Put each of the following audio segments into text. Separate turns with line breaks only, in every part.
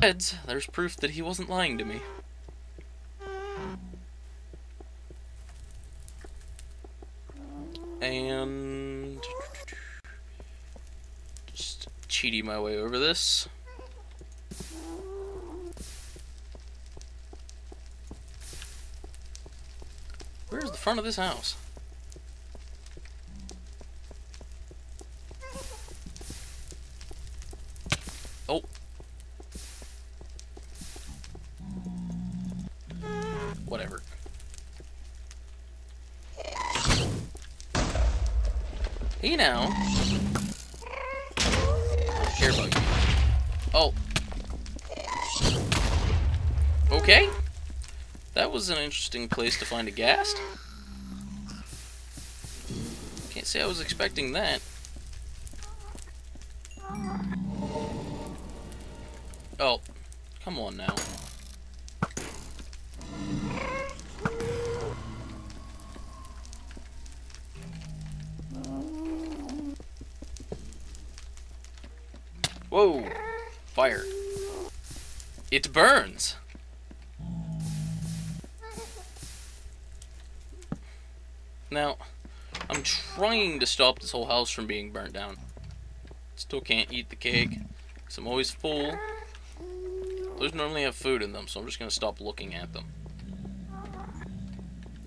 Heads, there's proof that he wasn't lying to me. And just cheaty my way over this. Where's the front of this house? Hey now. Care about you. Oh. Okay. That was an interesting place to find a ghast. Can't say I was expecting that. Now, I'm trying to stop this whole house from being burnt down. Still can't eat the cake, because I'm always full. Those normally have food in them, so I'm just going to stop looking at them.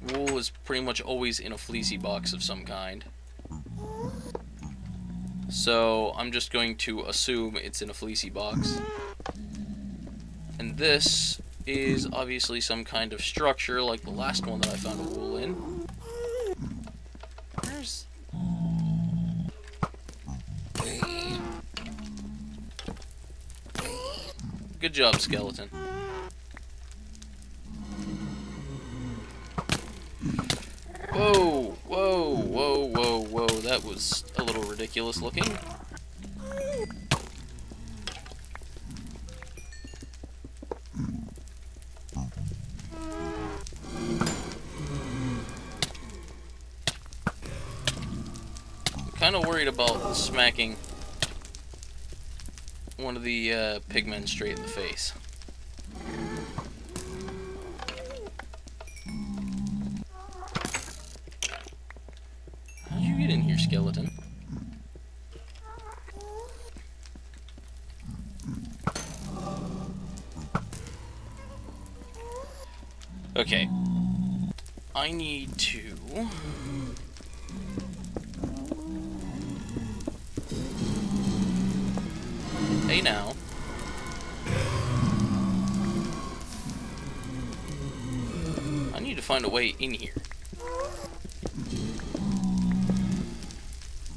Wool is pretty much always in a fleecy box of some kind. So I'm just going to assume it's in a fleecy box. And this is obviously some kind of structure like the last one that I found a wool in. Good job, skeleton. Whoa, whoa, whoa, whoa, whoa, that was a little ridiculous looking. Kind of worried about smacking one of the uh, pigmen straight in the face. You get in here, skeleton? Okay. I need to... Hey now. I need to find a way in here.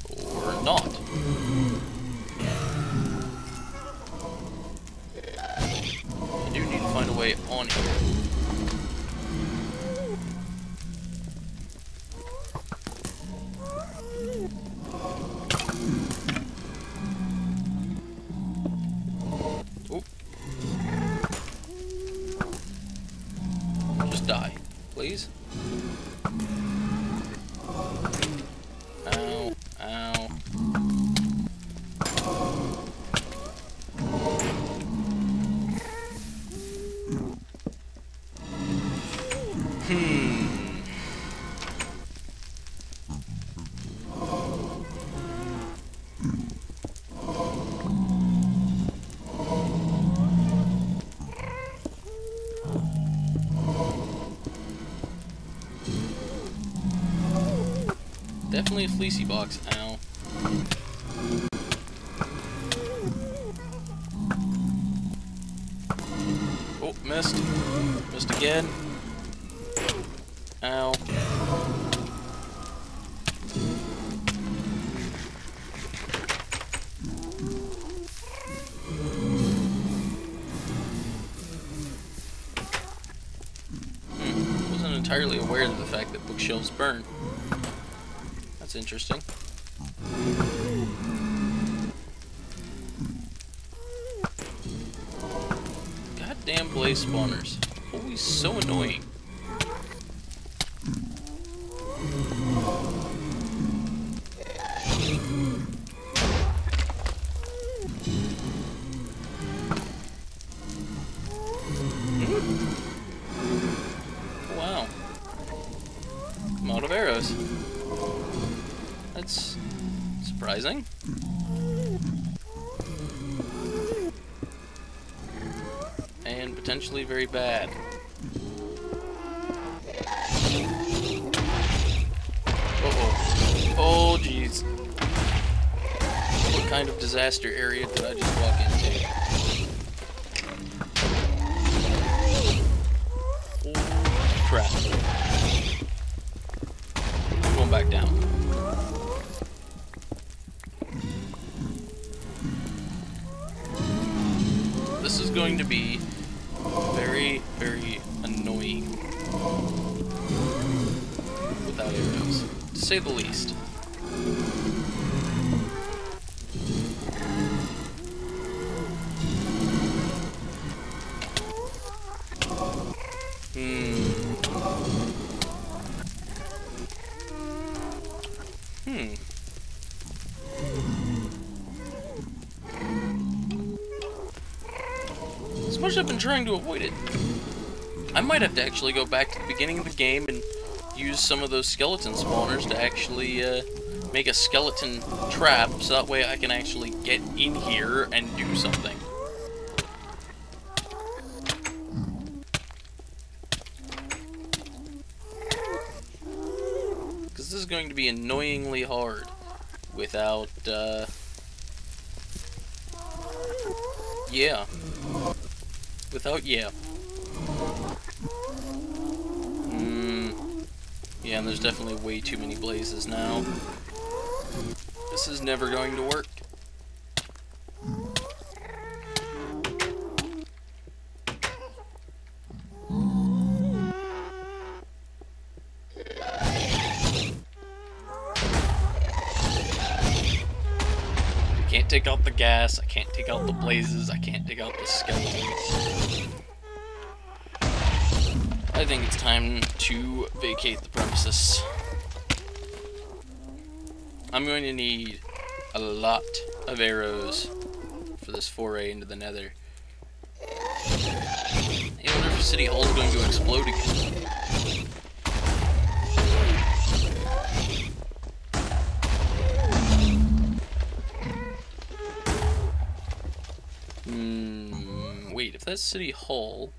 Or not. I do need to find a way on here. Just die, please. A fleecy box. Ow. Oh, missed. Missed again. Ow. Hmm. Wasn't entirely aware of the fact that bookshelves burn. That's interesting. Goddamn blaze spawners. Always so annoying. Surprising. And potentially very bad. Uh-oh. Oh, jeez. What kind of disaster area did I This is going to be very, very annoying without to say the least. Avoid it, I might have to actually go back to the beginning of the game and use some of those skeleton spawners to actually uh, make a skeleton trap so that way I can actually get in here and do something. Because this is going to be annoyingly hard without, uh... Yeah. Without yeah. Hmm. Yeah, and there's definitely way too many blazes now. This is never going to work. Gas, I can't take out the blazes, I can't take out the skeletons. I think it's time to vacate the premises. I'm going to need a lot of arrows for this foray into the nether. If City Hall is going to explode again. Hmm, wait, if that's City Hall,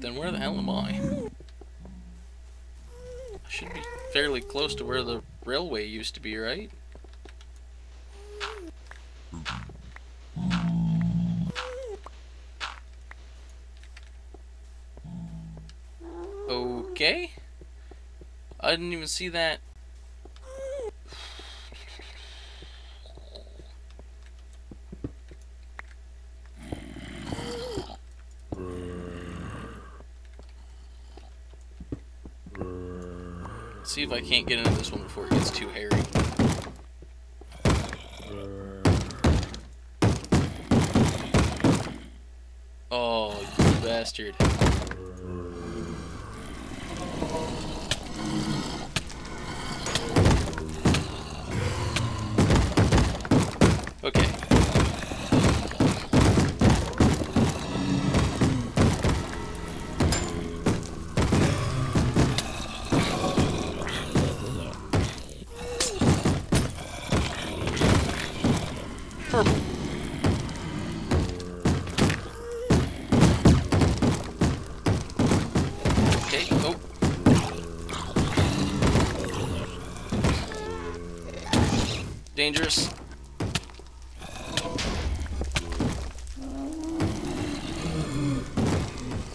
then where the hell am I? I should be fairly close to where the railway used to be, right? Okay. I didn't even see that see if I can't get into this one before it gets too hairy. Oh, you bastard. Dangerous.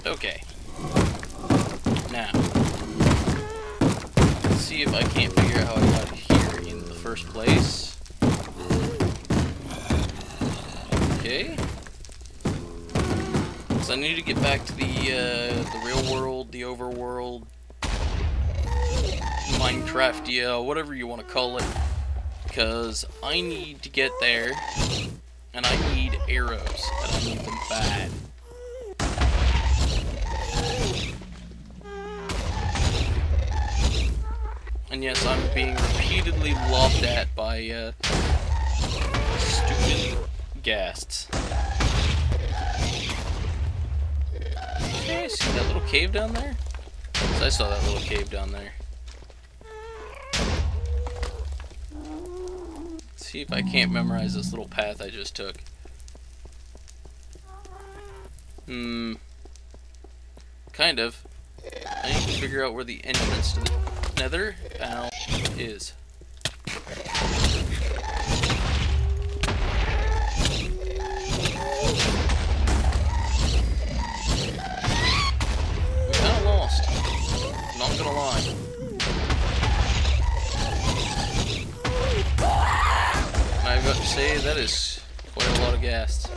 Okay. Now, let's see if I can't figure out how I got here in the first place. Okay. So I need to get back to the uh, the real world, the overworld, Minecraft, yeah, whatever you want to call it because I need to get there, and I need arrows, and I need them bad. And yes, I'm being repeatedly lobbed at by, uh, stupid ghasts. Okay, see that little cave down there? I saw that little cave down there. See if I can't memorize this little path I just took. Hmm. Kind of. I need to figure out where the entrance to the nether is. I'm kinda lost. Not gonna lie. Say, that is quite a lot of gas.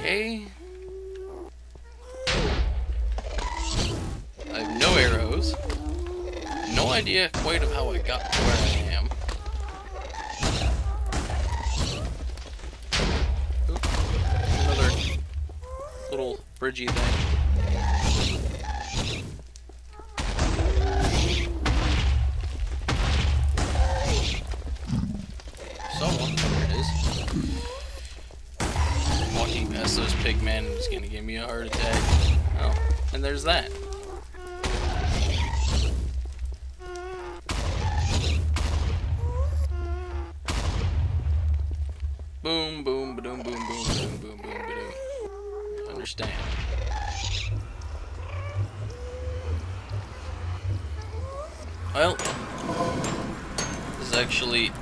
Okay. I have no arrows. No idea quite of how I got to where I little thing. Someone, there it is. Walking past those pigmen is gonna give me a heart attack. Oh, and there's that. Boom, boom, ba-doom, boom, boom, boom, boom, boom, ba-doom. Understand. Well, this has actually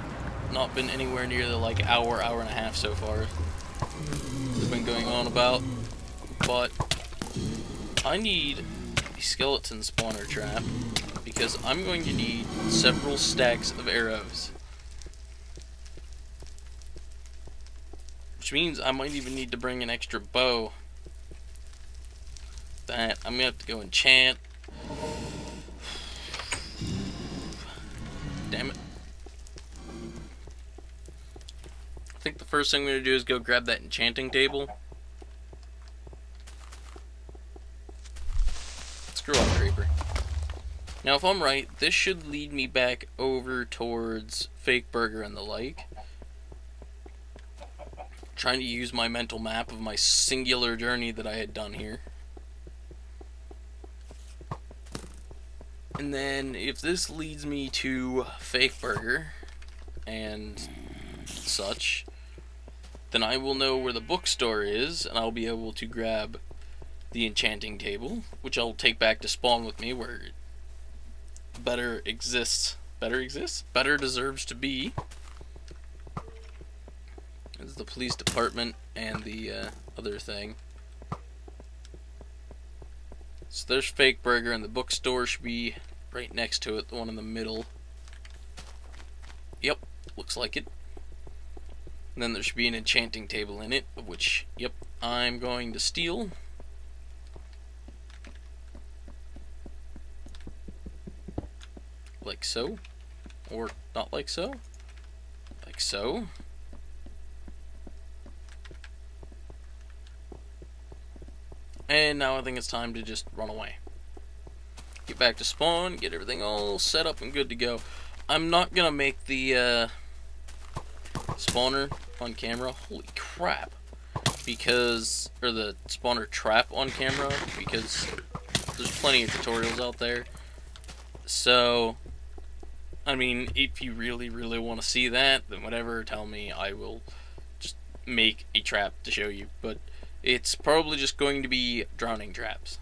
not been anywhere near the like hour, hour and a half so far. It's been going on about, but I need a skeleton spawner trap because I'm going to need several stacks of arrows. Which means I might even need to bring an extra bow. That I'm gonna have to go enchant. Damn it. I think the first thing I'm gonna do is go grab that enchanting table. Screw off, Creeper. Now, if I'm right, this should lead me back over towards Fake Burger and the like trying to use my mental map of my singular journey that I had done here. And then if this leads me to Fake Burger and such, then I will know where the bookstore is and I'll be able to grab the enchanting table, which I'll take back to spawn with me where better exists. Better exists? Better deserves to be It's the police department and the uh, other thing. So there's Fake Burger, and the bookstore should be right next to it, the one in the middle. Yep, looks like it. And then there should be an enchanting table in it, of which, yep, I'm going to steal. Like so. Or not like so. Like so. And now I think it's time to just run away. Get back to spawn, get everything all set up and good to go. I'm not gonna make the uh, spawner on camera. Holy crap. Because, or the spawner trap on camera, because there's plenty of tutorials out there. So, I mean, if you really, really want to see that, then whatever, tell me. I will just make a trap to show you. But it's probably just going to be drowning traps.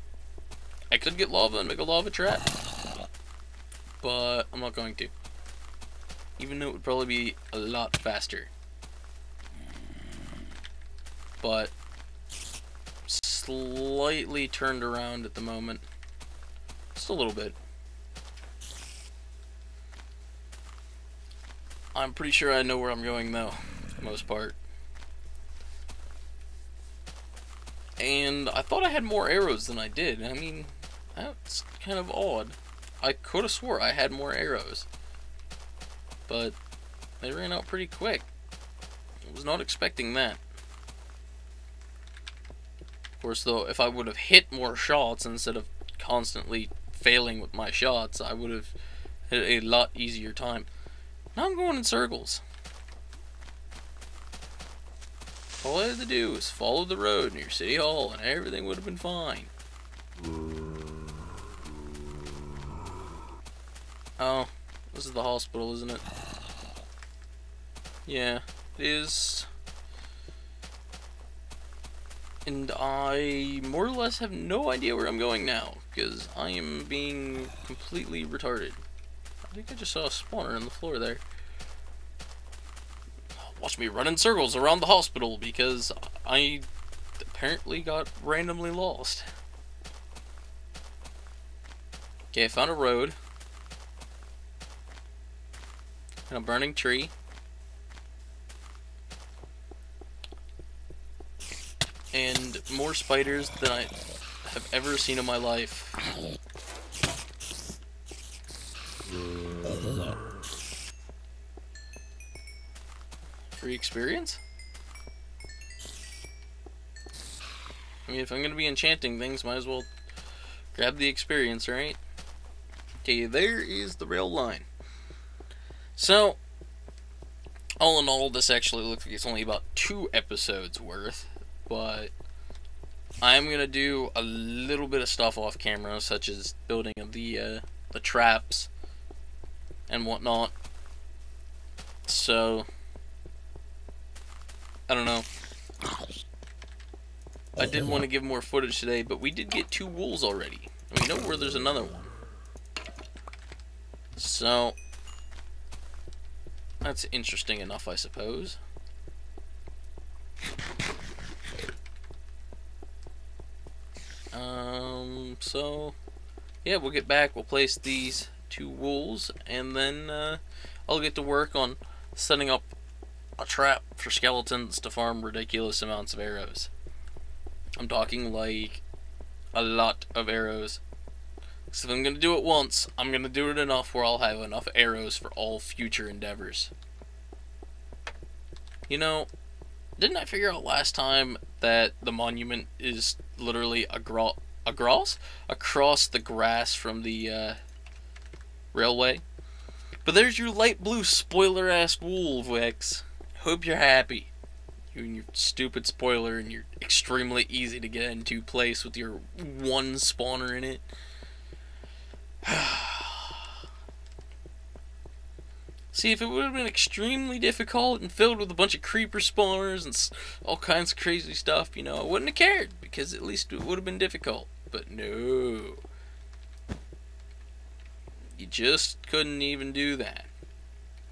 I could get lava and make a lava trap, but I'm not going to. Even though it would probably be a lot faster. But slightly turned around at the moment. Just a little bit. I'm pretty sure I know where I'm going though, most part. And I thought I had more arrows than I did. I mean, that's kind of odd. I could have swore I had more arrows. But they ran out pretty quick. I was not expecting that. Of course, though, if I would have hit more shots instead of constantly failing with my shots, I would have Had a lot easier time. Now I'm going in circles. All I had to do was follow the road near City Hall and everything would have been fine. Oh, this is the hospital, isn't it? Yeah, it is. And I more or less have no idea where I'm going now, because I am being completely retarded. I think I just saw a spawner on the floor there. Watch me run in circles around the hospital because I apparently got randomly lost. Okay, I found a road. And a burning tree. And more spiders than I have ever seen in my life. Free experience? I mean, if I'm going to be enchanting things, might as well grab the experience, right? Okay, there is the rail line. So, all in all, this actually looks like it's only about two episodes worth, but I'm gonna do a little bit of stuff off camera, such as building of the uh, the traps and whatnot. So, I don't know. I did want to give more footage today, but we did get two wolves already. We know where there's another one. So, that's interesting enough, I suppose. Um, so, yeah, we'll get back, we'll place these two wolves, and then uh, I'll get to work on setting up a trap for skeletons to farm ridiculous amounts of arrows. I'm talking like a lot of arrows. So if I'm going to do it once, I'm going to do it enough where I'll have enough arrows for all future endeavors. You know, didn't I figure out last time that the monument is literally agro across across the grass from the uh, railway? But there's your light blue spoiler ass wool, Vechs. Hope you're happy. You and your stupid spoiler and your extremely easy to get into place with your one spawner in it. See, if it would have been extremely difficult and filled with a bunch of creeper spawners and all kinds of crazy stuff, you know, I wouldn't have cared because at least it would have been difficult. But no. You just couldn't even do that.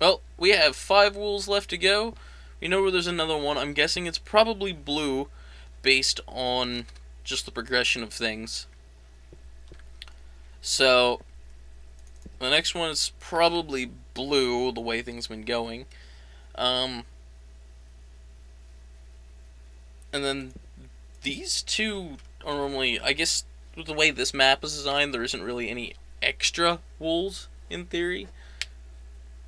Well, we have five wolves left to go. We know where there's another one. I'm guessing it's probably blue based on just the progression of things. So, the next one is probably blue, the way things been going. Um, and then these two are normally, I guess, with the way this map is designed, there isn't really any extra wolves in theory.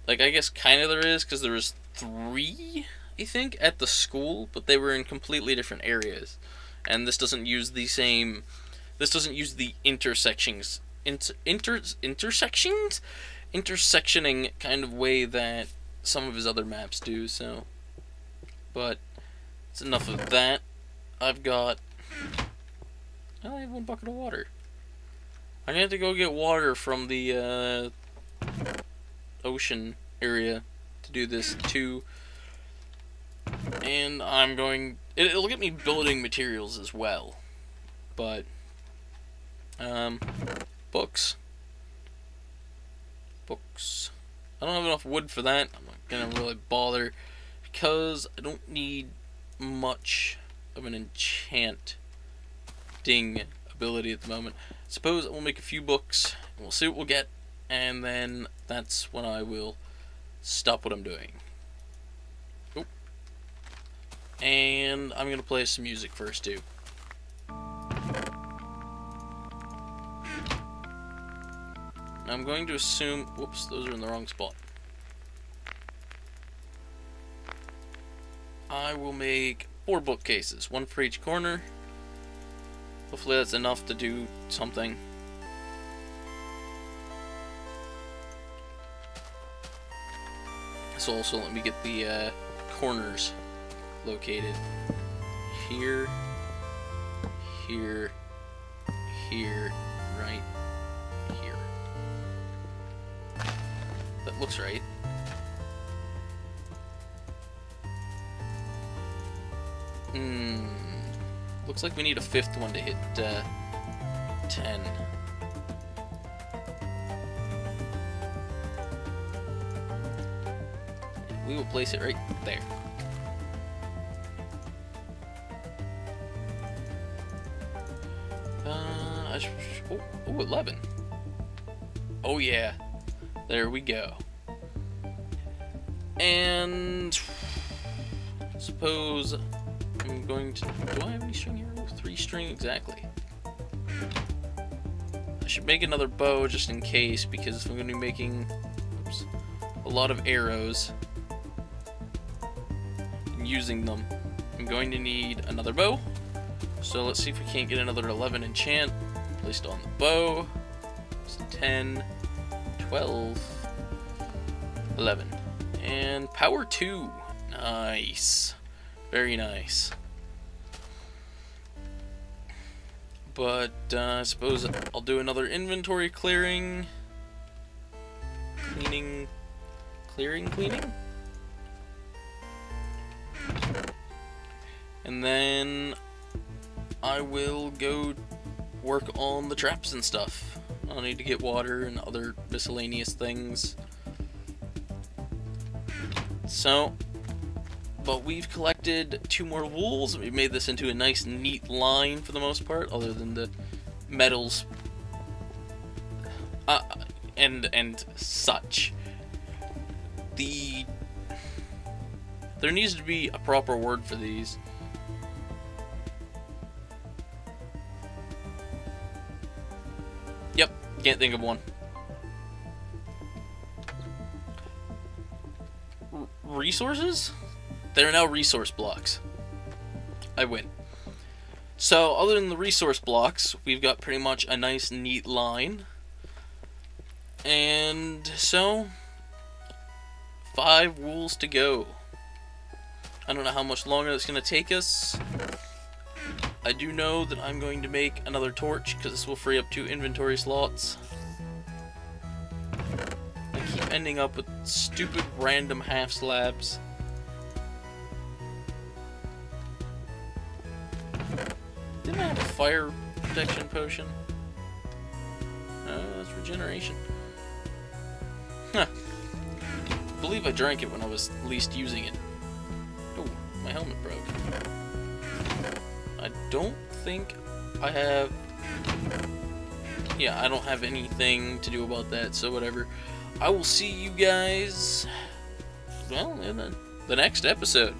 Like, I guess kind of there is, because there was three, I think, at the school, but they were in completely different areas. And this doesn't use the same, this doesn't use the intersections, inter, inter intersections? Intersectioning kind of way that some of his other maps do, so. But, it's enough of that. I've got, I only have one bucket of water. I'm gonna have to go get water from the, uh, ocean area to do this too. And I'm going... It, will get me building materials as well. But... Um... Books. Books. I don't have enough wood for that. I'm not gonna really bother. Because I don't need much of an enchanting ability at the moment. Suppose we'll make a few books, and we'll see what we'll get and then that's when I will stop what I'm doing. Oop. And I'm going to play some music first too. I'm going to assume, whoops, those are in the wrong spot. I will make four bookcases, one for each corner. Hopefully that's enough to do something. this also let me get the uh, corners located. Here, here, here, right looks right. Hmm. Looks like we need a fifth one to hit uh, 10. We will place it right there. Uh, oh, oh, 11. Oh yeah. There we go. And suppose I'm going to. Do I have any string? Three string exactly. I should make another bow just in case because I'm going to be making oops, a lot of arrows and using them. I'm going to need another bow. So let's see if we can't get another 11 enchant placed on the bow. So 10, 12, 11. And power 2. Nice. Very nice. But uh, I suppose I'll do another inventory clearing. Cleaning. Clearing, cleaning? And then I will go work on the traps and stuff. I'll need to get water and other miscellaneous things. So, but we've collected two more wools. We've made this into a nice, neat line for the most part, other than the metals uh, and and such. The there needs to be a proper word for these. Yep, can't think of one. Resources? They're now resource blocks. I win. So, other than the resource blocks, we've got pretty much a nice, neat line. And so, five wools to go. I don't know how much longer it's going to take us. I do know that I'm going to make another torch, because this will free up two inventory slots. Ending up with stupid random half slabs. Didn't I have a fire protection potion? Oh, that's regeneration. Huh. I believe I drank it when I was least using it. Oh, my helmet broke. I don't think I have... Yeah, I don't have anything to do about that, so whatever. I will see you guys, well, in the, the next episode.